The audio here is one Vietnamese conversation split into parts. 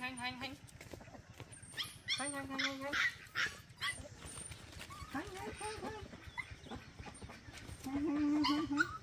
hành hành hành hành hành hành hành hành hành hành hành hành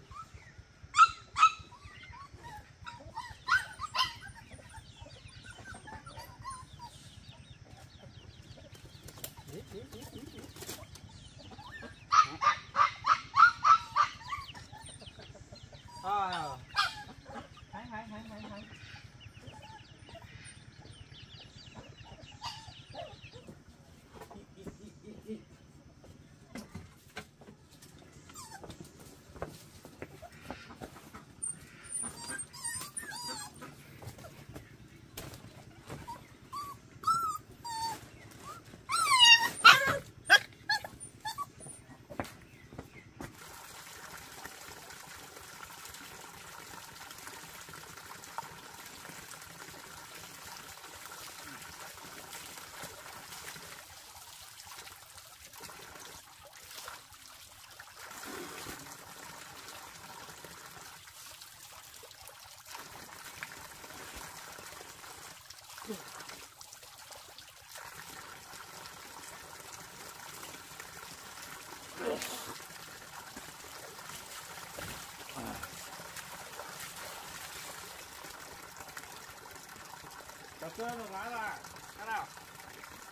Cà phê một cái là Cái nào?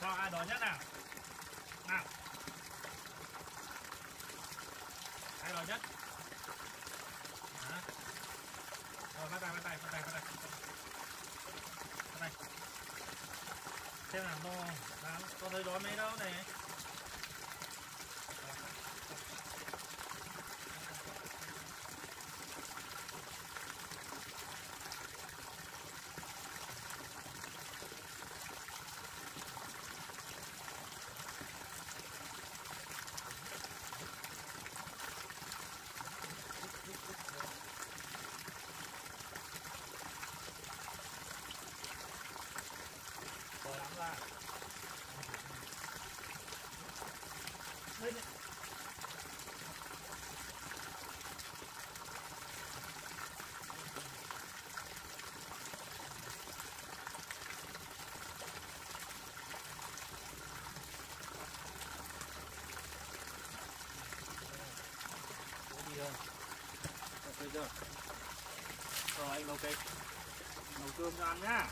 Cho ai đó nhất nào? Nào. Ai đó nhất Hả? Rồi, bắt tay bắt tay bắt tay bắt tay. Bắt tay. Xem nào nó Nào Con thấy đói mấy đâu này Rồi lắm ra Đây này. Ủa đi hơn bây giờ Rồi anh nấu cái Nấu cơm cho ăn nhá.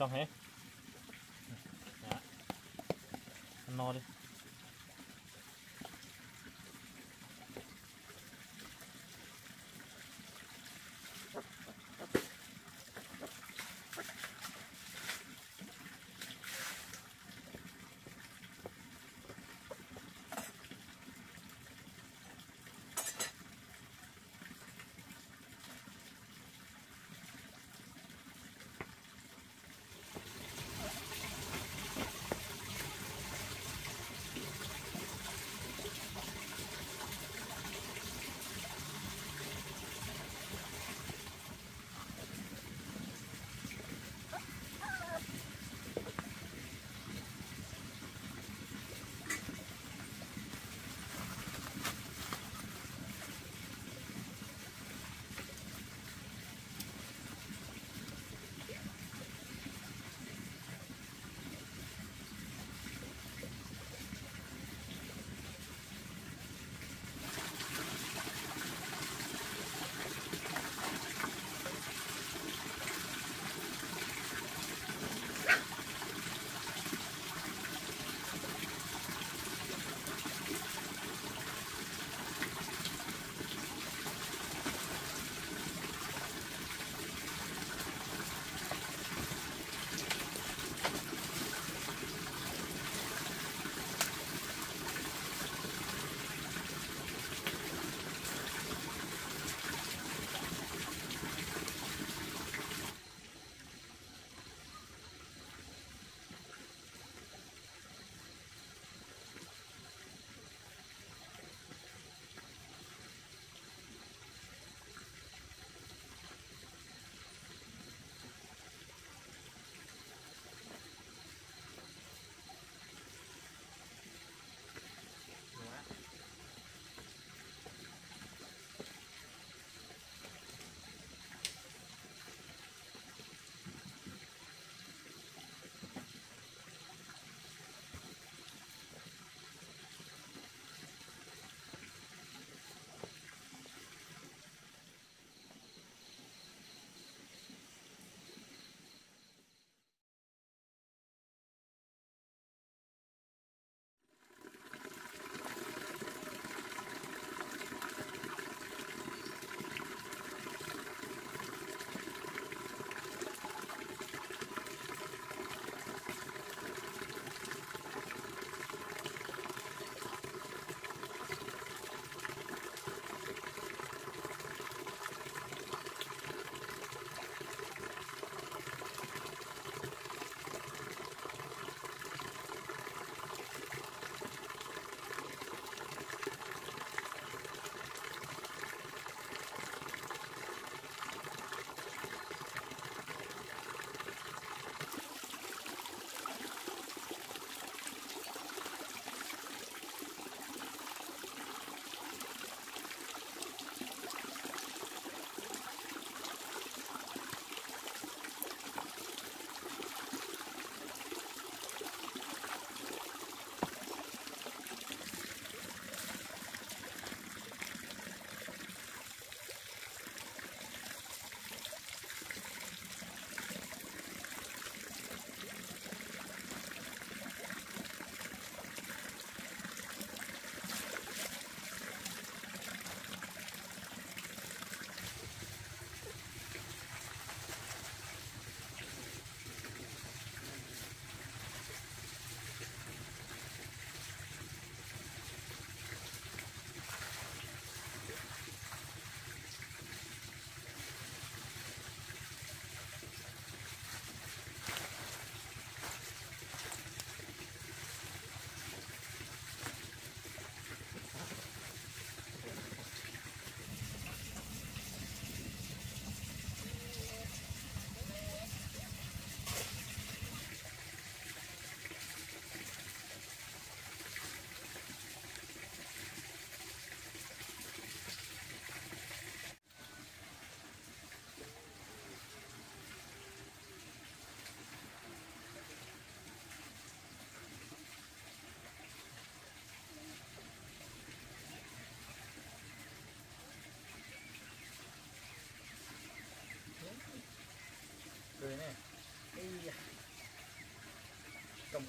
Trong hết Đó. Ăn no đi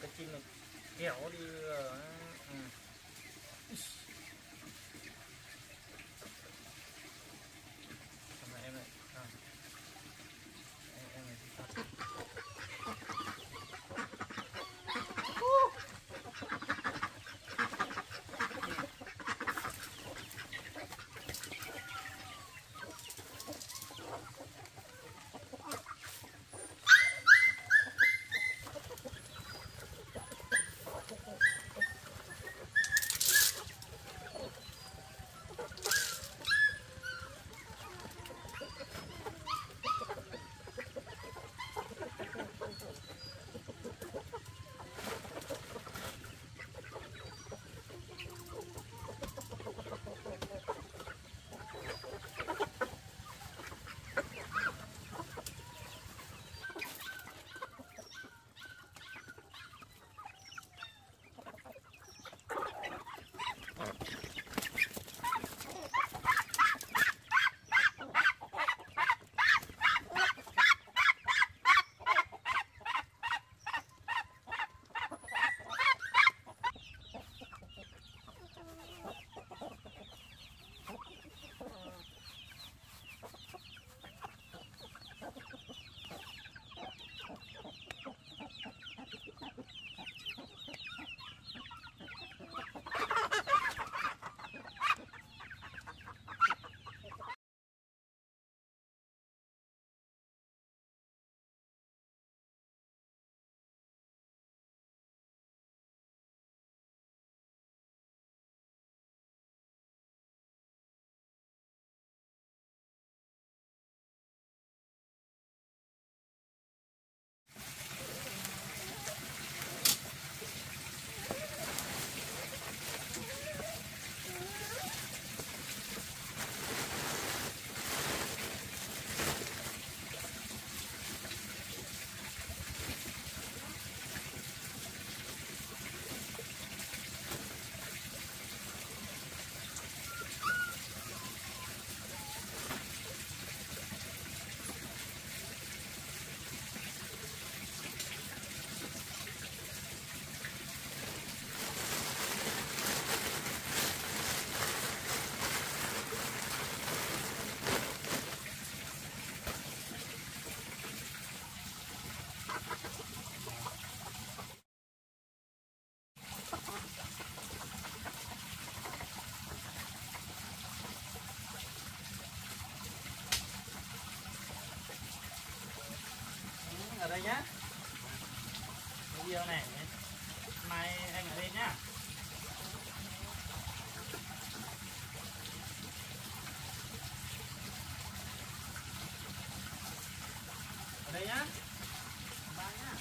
cái chim này. Kéo đi ờ, đây nhá. Video này mai anh ở đây nhá. Ở đây nhá ba nhá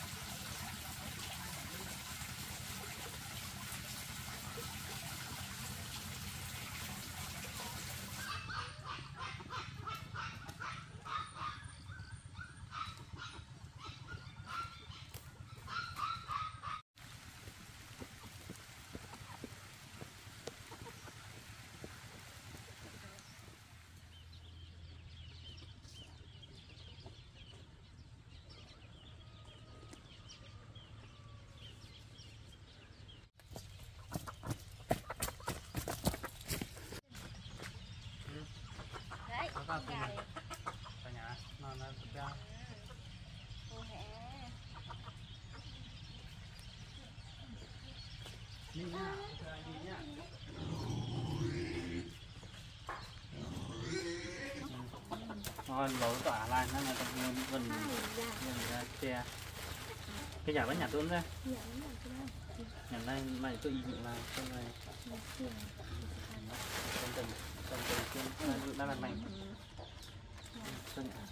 Đấy, Có con con gà nhà. cả nhà non nó ra Cô hẹ đi nhá cho anh đi nhá ngon lẩu tỏa lại nó là tập nguồn gần gần ra che cái nhà vẫn nhà tôi ra nhà này mày tôi ý định là trong này trong tình trong tình trên đang là mày trong nhà họ